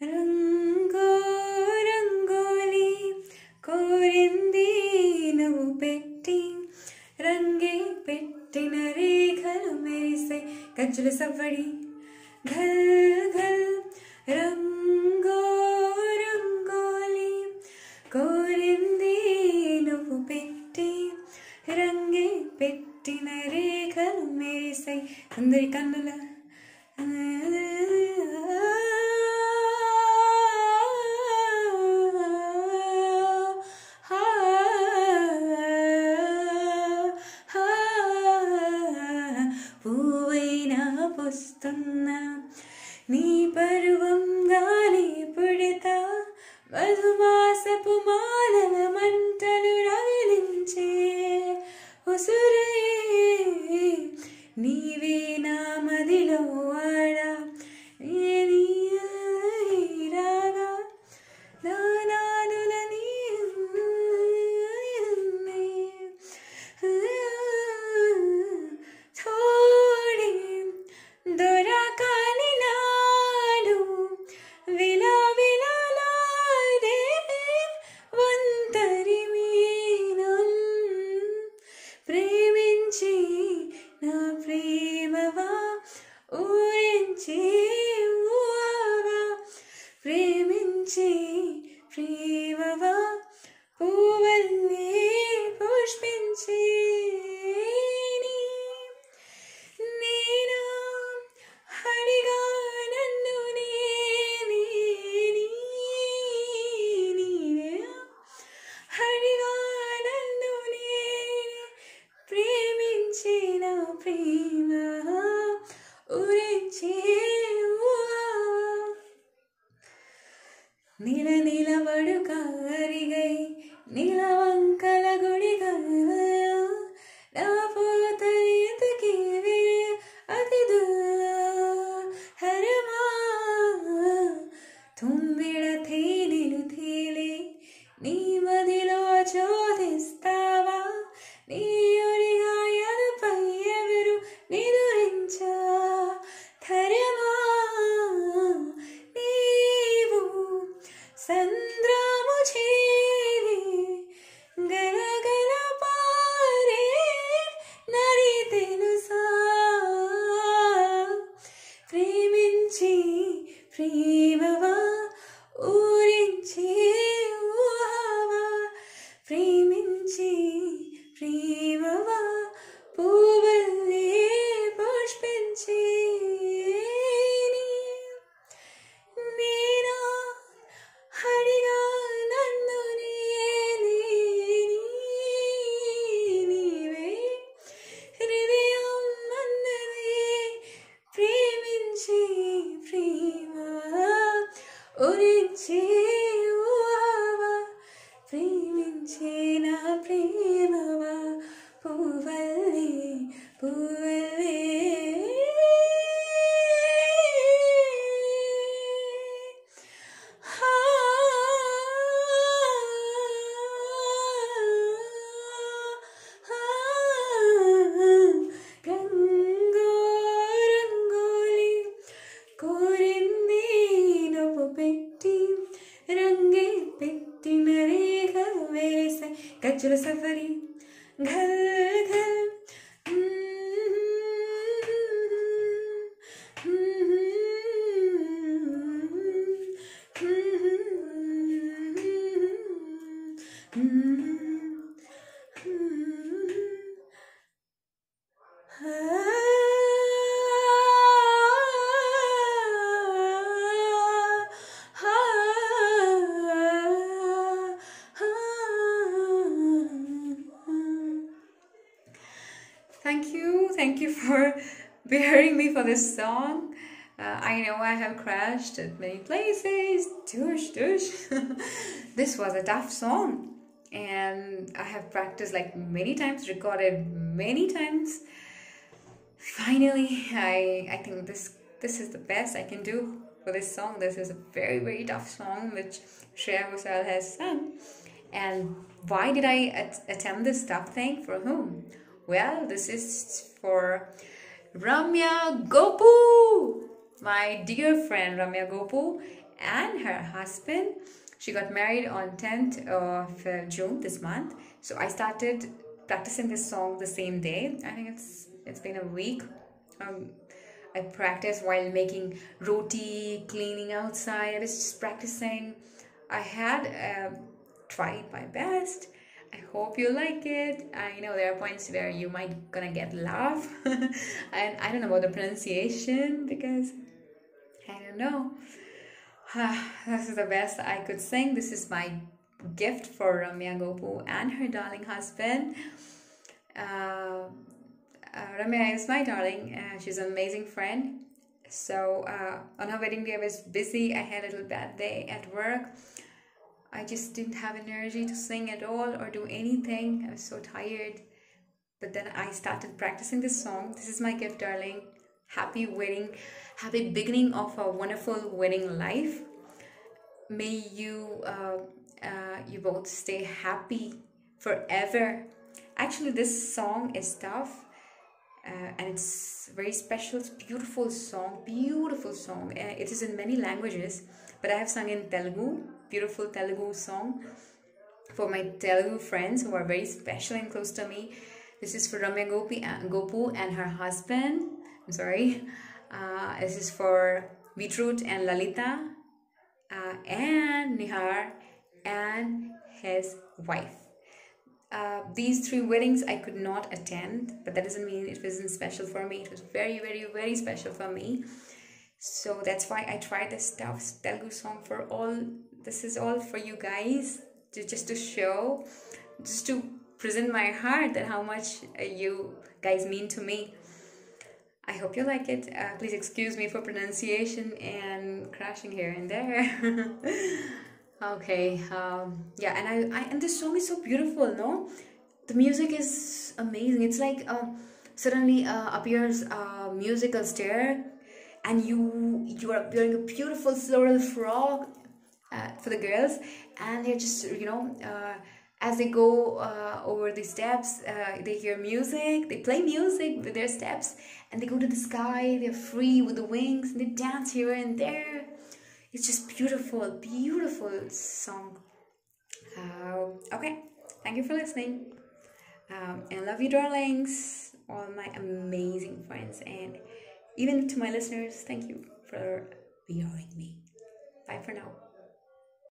రంగో రంగోలి కోరింది నువ్వు పెట్టి రంగే పెట్టిన రేఖలు మెరిసే గజ్జుల సవ్వడి ఘల్ ఘల్ రంగో రంగోలి కోరింది నువ్వు పెట్టి రంగే పెట్టిన రేఖలు మెరిసే అందరి కన్నులు వస్తున్న. నీ పర్వంగానే పుడతా. మధుమాసపు మాలల మంటలు రగిలించే ఉసురే నీవే നിലനിലവടു കാരികൈ നിലവങ്കലകുടികൾ നീ अजर सफरी घर घर Mm-hmm. Thank you, thank you for bearing me for this song. Uh, I know I have crashed at many places. Tush, tush. this was a tough song, and I have practiced like many times, recorded many times. Finally, I I think this this is the best I can do for this song. This is a very very tough song which Shreya Ghoshal has sung. And why did I at- attempt this tough thing? For whom? Well, this is for Ramya Gopu, my dear friend Ramya Gopu, and her husband. She got married on 10th of uh, June this month. So I started practicing this song the same day. I think it's it's been a week. Um, I practiced while making roti, cleaning outside. I was just practicing. I had uh, tried my best. I hope you like it. I know there are points where you might gonna get laugh, and I don't know about the pronunciation because I don't know. this is the best I could sing. This is my gift for Ramya Gopu and her darling husband. Uh, uh, Ramya is my darling. Uh, she's an amazing friend. So uh, on her wedding day, I was busy. I had a little bad day at work. I just didn't have energy to sing at all or do anything. I was so tired. But then I started practicing this song. This is my gift, darling. Happy wedding. Happy beginning of a wonderful wedding life. May you uh, uh, you both stay happy forever. Actually, this song is tough. Uh, and it's very special it's beautiful song beautiful song uh, it is in many languages but i have sung in telugu beautiful telugu song for my telugu friends who are very special and close to me this is for ramya gopi uh, gopu and her husband i'm sorry uh, this is for Beetroot and Lalitha uh, and Neehar and his wife uh, these three weddings I could not attend, but that doesn't mean it wasn't special for me. It was very, very, very special for me. So that's why I tried this tough Telugu song for all. This is all for you guys, to, just to show, just to present my heart that how much uh, you guys mean to me. I hope you like it. Uh, please excuse me for pronunciation and crashing here and there. Okay, um, yeah, and I, I and this song is so beautiful, no? The music is amazing. It's like uh, suddenly uh, appears a musical stair, and you you are wearing a beautiful floral frock uh, for the girls, and they're just you know uh, as they go uh, over the steps, uh, they hear music, they play music with their steps, and they go to the sky. They're free with the wings, and they dance here and there it's just beautiful beautiful song uh, okay thank you for listening um, and love you darlings all my amazing friends and even to my listeners thank you for bearing me. Bye for now